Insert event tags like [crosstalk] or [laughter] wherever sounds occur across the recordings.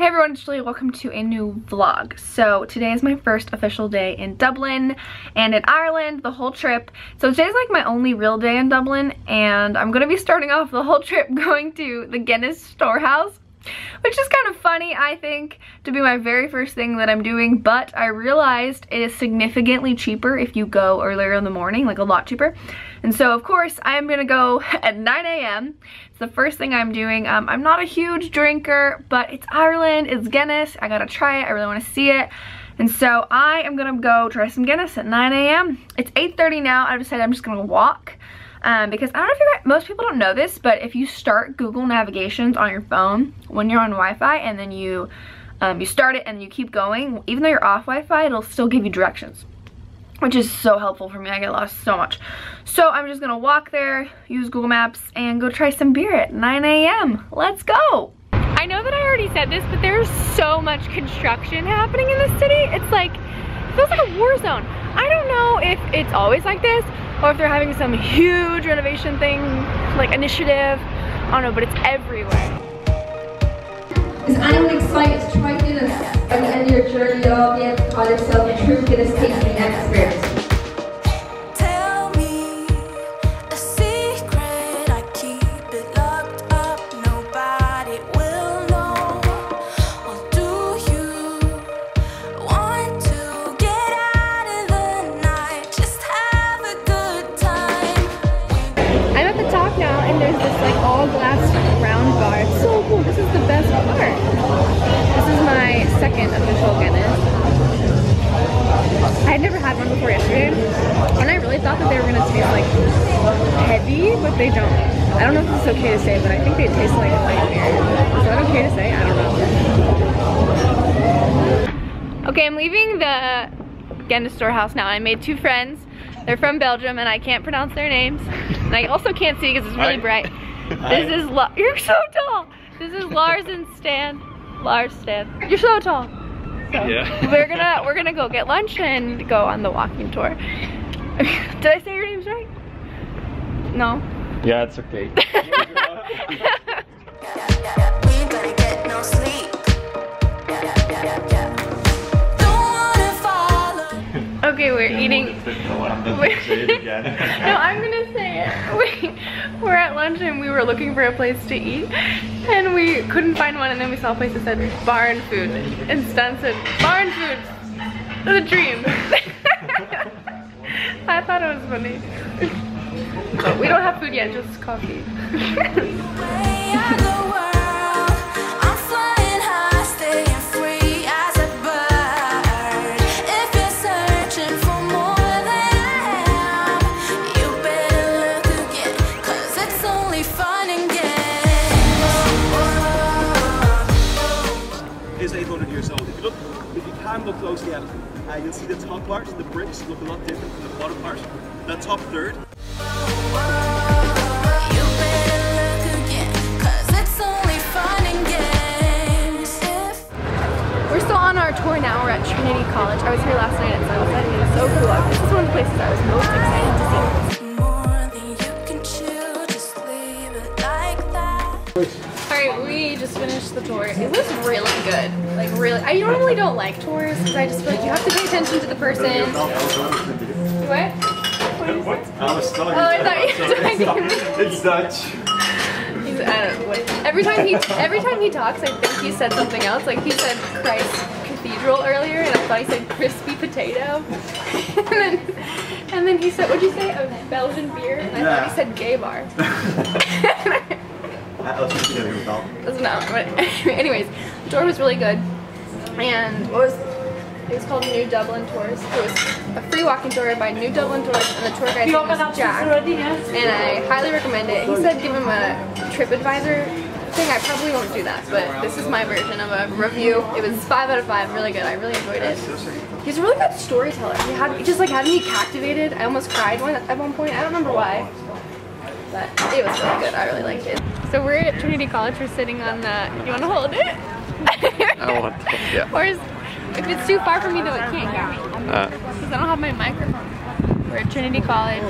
Hey everyone, it's Julia. Welcome to a new vlog. So today is my first official day in Dublin and in Ireland, the whole trip. So today's like my only real day in Dublin and I'm gonna be starting off the whole trip [laughs] going to the Guinness Storehouse which is kind of funny, I think, to be my very first thing that I'm doing, but I realized it is significantly cheaper if you go earlier in the morning, like a lot cheaper. And so, of course, I'm gonna go [laughs] at 9 a.m. It's the first thing I'm doing. Um, I'm not a huge drinker, but it's Ireland, it's Guinness, I gotta try it, I really wanna see it. And so I am gonna go try some Guinness at 9 a.m. It's 8.30 now, I've decided I'm just gonna walk um, because I don't know if you guys, most people don't know this, but if you start Google Navigations on your phone when you're on Wi-Fi and then you um, you start it and you keep going, even though you're off Wi-Fi, it'll still give you directions, which is so helpful for me. I get lost so much. So I'm just gonna walk there, use Google Maps, and go try some beer at 9 a.m. Let's go. I know that I already said this, but there's so much construction happening in this city. It's like, it feels like a war zone. I don't know if it's always like this, or if they're having some huge renovation thing, like initiative. I don't know, but it's everywhere. They were gonna taste like heavy, but they don't. I don't know if this is okay to say, but I think they taste like nightmare. Is that okay to say? I don't know. Okay, I'm leaving the Guinness storehouse now. I made two friends. They're from Belgium and I can't pronounce their names. And I also can't see because it's really Hi. bright. [laughs] Hi. This is, La you're so tall. This is Lars and Stan. Lars, Stan. You're so tall. So yeah. we're gonna we're gonna go get lunch and go on the walking tour. [laughs] Did I say your names right? No. Yeah, it's okay. [laughs] okay, we're eating. [laughs] no, I'm gonna say it. We, we're at lunch and we were looking for a place to eat and we couldn't find one and then we saw a place that said barn food and Stan said barn food. The dream. [laughs] I thought it was funny. But we don't have food yet, just coffee. [laughs] if you can look closely at it, uh, you'll see the top part, the bricks look a lot different from the bottom part. That top third we're still on our tour now. We're at Trinity College. I was here last night at sunset and it was so cool. This is one of the places I was most excited tour. It was really good. Like really, I normally don't like tours because I just feel like you have to pay attention to the person. What? What? I was telling oh, I thought you were talking It's Dutch. He's, uh, every time he every time he talks, I think he said something else. Like he said Christ Cathedral earlier, and I thought he said crispy potato. [laughs] and then and then he said, what'd you say? A Belgian beer? And I yeah. thought he said gay bar. [laughs] [laughs] Doesn't. [laughs] But anyways, the tour was really good. And what was it was called New Dublin Tours. It was a free walking tour by New Dublin Tours, and the tour guide was Jack. And I highly recommend it. He said give him a TripAdvisor thing. I probably won't do that, but this is my version of a review. It was five out of five, really good. I really enjoyed it. He's a really good storyteller. He had he just like had me captivated. I almost cried one at one point. I don't remember why. But it was really good. I really liked it. So we're at Trinity College. We're sitting on the. You want to hold it? I want. To, yeah. Or is if it's too far from me, though, it can't hear me. Because uh. I don't have my microphone. We're at Trinity College.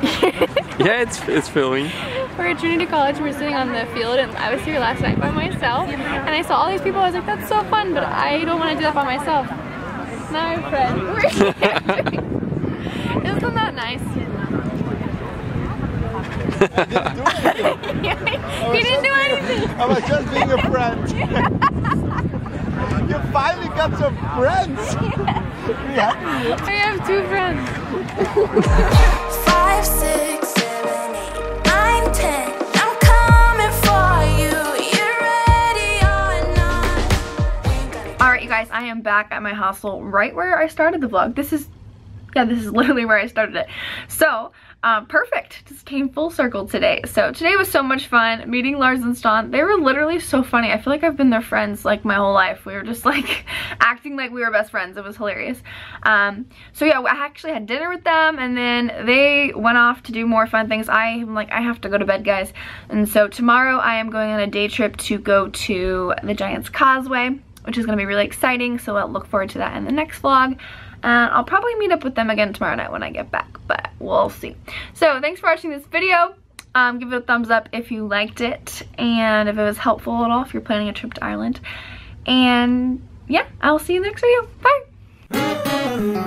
[laughs] yeah, it's it's filming. we're at Trinity College. We're sitting on the field, and I was here last night by myself, and I saw all these people. I was like, that's so fun, but I don't want to do that by myself. Now I'm friends. [laughs] [laughs] Isn't that nice? [laughs] [laughs] he didn't do anything. I was just being a friend. [laughs] you finally got some friends. Be happy. I have two friends. Five, six, seven, eight, nine, ten. I'm coming for you. You ready or not? All right, you guys, I am back at my hostel right where I started the vlog. This is, yeah, this is [laughs] literally where I started it. So, um, perfect. Just came full circle today. So today was so much fun meeting Lars and Stan. They were literally so funny. I feel like I've been their friends like my whole life. We were just [laughs] like acting like we were best friends. It was hilarious. Um, so yeah, I actually had dinner with them and then they went off to do more fun things. I am like, I have to go to bed guys. And so tomorrow I am going on a day trip to go to the Giants Causeway which is going to be really exciting. So I'll look forward to that in the next vlog. And I'll probably meet up with them again tomorrow night when I get back, but we'll see. So thanks for watching this video. Um, give it a thumbs up if you liked it and if it was helpful at all if you're planning a trip to Ireland. And yeah, I'll see you in the next video. Bye!